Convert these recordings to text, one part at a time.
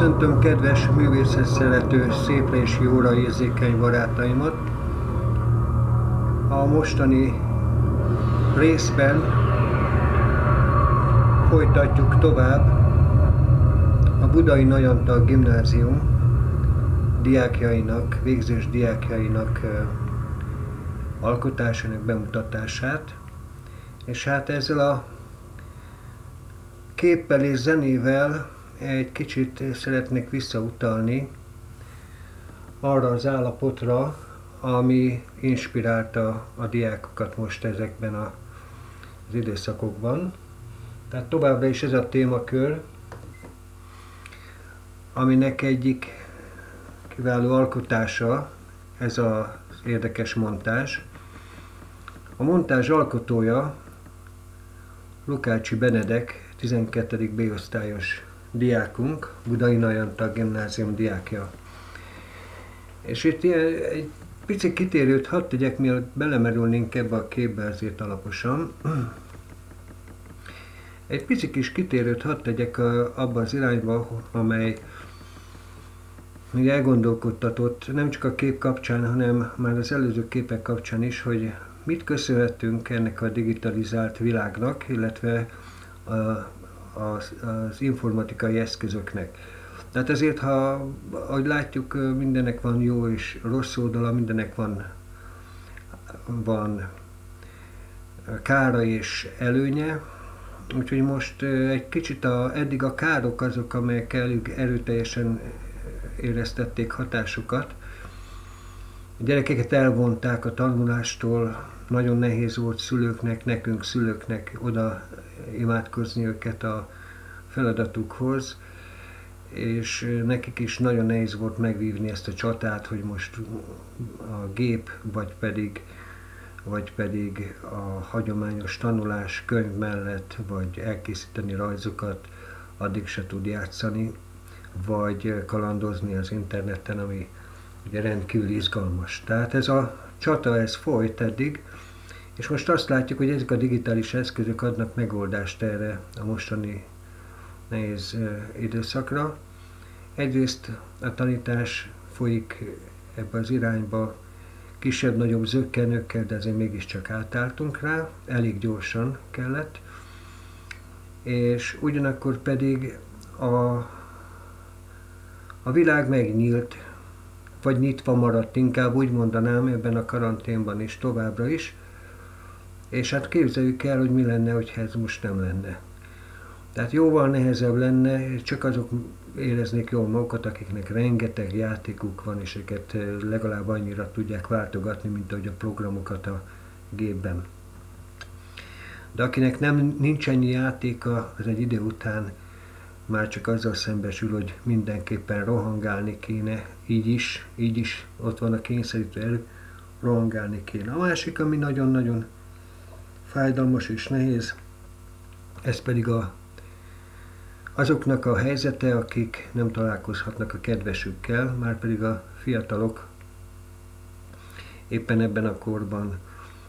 Köszöntöm kedves művészet szerető, szépre és jóra érzékeny barátaimat. A mostani részben folytatjuk tovább a Budai Nagyantal Gimnázium diákjainak, végzős diákjainak alkotásának bemutatását. És hát ezzel a képpel és zenével egy kicsit szeretnék visszautalni arra az állapotra, ami inspirálta a diákokat most ezekben a, az időszakokban. Tehát továbbra is ez a témakör, aminek egyik kiváló alkotása ez az érdekes montázs. A montázs alkotója Lukácsi Benedek, 12. B-osztályos diákunk, Budai Najanta gimnázium diákja. És itt ilyen, egy pici kitérőt hadd tegyek, mielőtt belemerülnénk ebbe a képbe azért alaposan. Egy pici kis kitérőt hadd tegyek abba az irányba, amely elgondolkodtatott nem csak a kép kapcsán, hanem már az előző képek kapcsán is, hogy mit köszönhetünk ennek a digitalizált világnak, illetve a, az, az informatikai eszközöknek. Tehát ezért, ha ahogy látjuk, mindennek van jó és rossz oldala, mindennek van, van kára és előnye, úgyhogy most egy kicsit a, eddig a károk azok, amelyek elég erőteljesen éreztették hatásukat. A gyerekeket elvonták a tanulástól, nagyon nehéz volt szülőknek, nekünk szülőknek oda imádkozni őket a feladatukhoz, és nekik is nagyon nehéz volt megvívni ezt a csatát, hogy most a gép, vagy pedig, vagy pedig a hagyományos tanulás könyv mellett, vagy elkészíteni rajzokat, addig se tud játszani, vagy kalandozni az interneten, ami ugye rendkívül izgalmas. Tehát ez a csata, ez folyt eddig, és most azt látjuk, hogy ezek a digitális eszközök adnak megoldást erre a mostani nehéz időszakra. Egyrészt a tanítás folyik ebbe az irányba kisebb-nagyobb zöggenőkkel, de azért mégiscsak átálltunk rá, elég gyorsan kellett, és ugyanakkor pedig a, a világ megnyílt, vagy nyitva maradt, inkább úgy mondanám ebben a karanténban is továbbra is, és hát képzeljük el, hogy mi lenne, hogyha ez most nem lenne. Tehát jóval nehezebb lenne, csak azok éreznék jól magukat, akiknek rengeteg játékuk van, és őket legalább annyira tudják váltogatni, mint ahogy a programokat a gépben. De akinek nem nincs ennyi játéka, az egy idő után már csak azzal szembesül, hogy mindenképpen rohangálni kéne, így is, így is ott van a kényszerítő erő, rohangálni kéne. A másik, ami nagyon-nagyon fájdalmas és nehéz, ez pedig a, azoknak a helyzete, akik nem találkozhatnak a kedvesükkel, már pedig a fiatalok éppen ebben a korban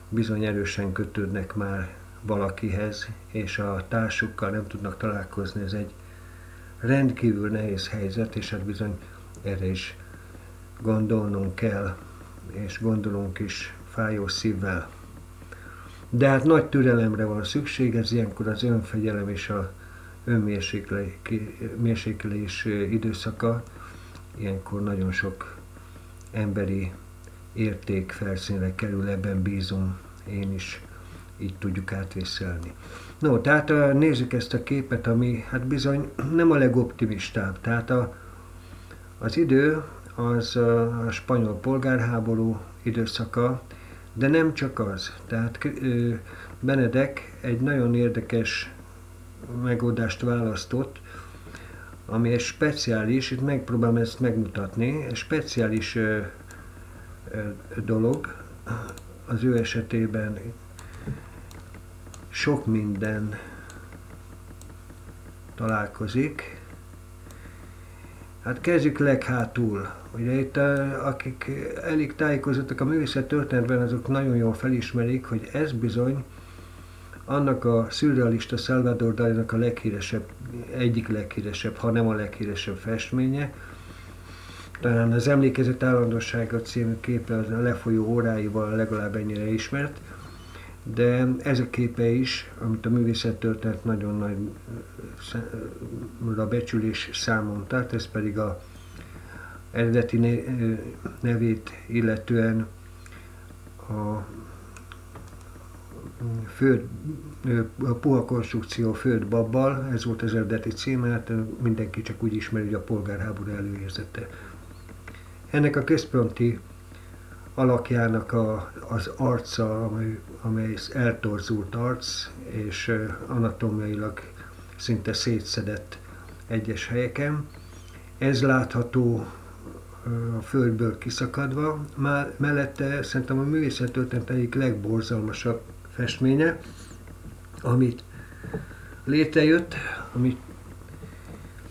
bizony erősen kötődnek már valakihez, és a társukkal nem tudnak találkozni. Ez egy rendkívül nehéz helyzet, és hát bizony erre is gondolnunk kell, és gondolunk is fájó szívvel. De hát nagy türelemre van szükség, ez ilyenkor az önfegyelem és a önmérséklés időszaka, ilyenkor nagyon sok emberi érték felszínre kerül, ebben bízom, én is így tudjuk átvészelni. No, tehát nézzük ezt a képet, ami hát bizony nem a legoptimistább. Tehát a, az idő az a, spanyol polgárháború időszaka, de nem csak az. Tehát Benedek egy nagyon érdekes megoldást választott, ami egy speciális, itt megpróbálom ezt megmutatni, egy speciális ö, ö, dolog, az ő esetében sok minden találkozik. Hát kezdjük leghátul. Ugye itt akik elég tájékozottak a művészet történetben, azok nagyon jól felismerik, hogy ez bizony annak a szürrealista Salvador dali a leghíresebb, egyik leghíresebb, ha nem a leghíresebb festménye. Talán az Emlékezet állandósága című képe az a lefolyó óráival legalább ennyire ismert, de ez a képe is, amit a művészettörténet nagyon nagy becsülés számon tart, ez pedig a eredeti nevét illetően a föld, a puha konstrukció földbabbal, ez volt az eredeti címe, hát mindenki csak úgy ismeri, hogy a polgárháború előérzete. Ennek a központi alakjának a, az arca, amely, amely eltorzult arc, és anatómiailag szinte szétszedett egyes helyeken. Ez látható a földből kiszakadva. Már mellette szerintem a művészettörténet egyik legborzalmasabb festménye, amit létrejött, amit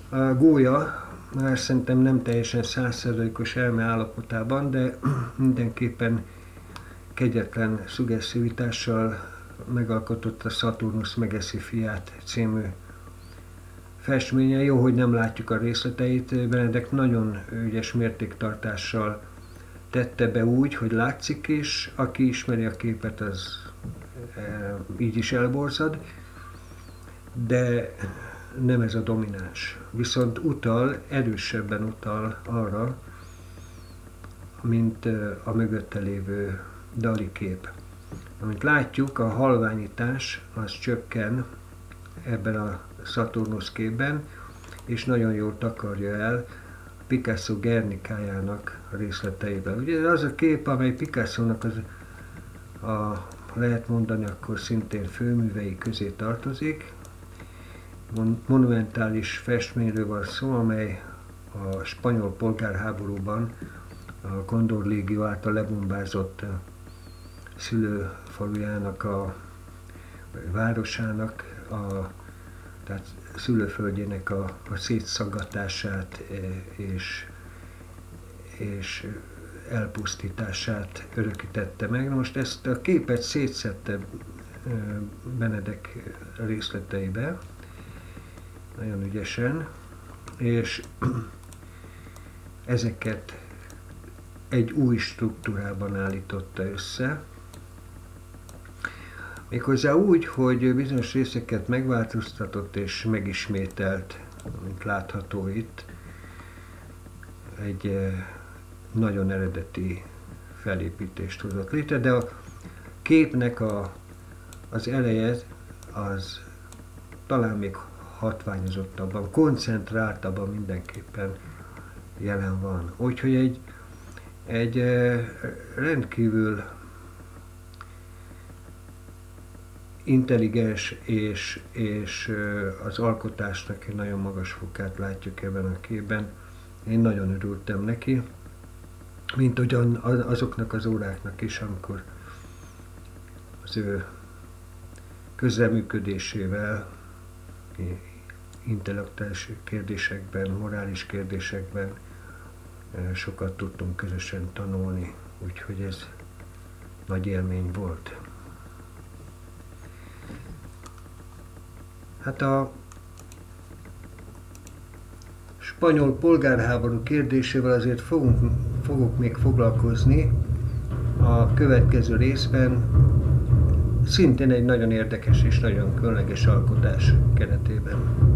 a gólya már szerintem nem teljesen százszerzalékos elme állapotában, de mindenképpen kegyetlen szuggesszivitással megalkotott a Saturnus megeszi fiát című festménye. Jó, hogy nem látjuk a részleteit, Benedek nagyon ügyes mértéktartással tette be úgy, hogy látszik is, aki ismeri a képet, az e, így is elborzad, de nem ez a domináns. Viszont utal, erősebben utal arra, mint a mögötte lévő dali kép. Amit látjuk, a halványítás az csökken ebben a Saturnus képben, és nagyon jól takarja el Picasso Gernikájának részleteiben. Ugye az a kép, amely Picasso-nak az, a, lehet mondani, akkor szintén főművei közé tartozik. Monumentális festményről van szó, amely a spanyol polgárháborúban a Gondor légió által lebombázott szülőfalujának a városának a tehát szülőföldjének a, a szétszaggatását és, és elpusztítását örökítette meg. Most ezt a képet szétszette Benedek részleteibe, nagyon ügyesen, és ezeket egy új struktúrában állította össze, Méghozzá úgy, hogy bizonyos részeket megváltoztatott és megismételt, mint látható itt, egy eh, nagyon eredeti felépítést hozott létre, de a képnek a, az eleje az talán még hatványozottabban, koncentráltabban mindenképpen jelen van. Úgyhogy egy, egy rendkívül intelligens és, és az alkotásnak egy nagyon magas fokát látjuk ebben a képben. Én nagyon örültem neki, mint ugyan azoknak az óráknak is, amikor az ő közreműködésével, intellektuális kérdésekben, morális kérdésekben sokat tudtunk közösen tanulni, úgyhogy ez nagy élmény volt. Hát a spanyol polgárháború kérdésével azért fogunk, fogok még foglalkozni a következő részben, szintén egy nagyon érdekes és nagyon különleges alkotás keretében.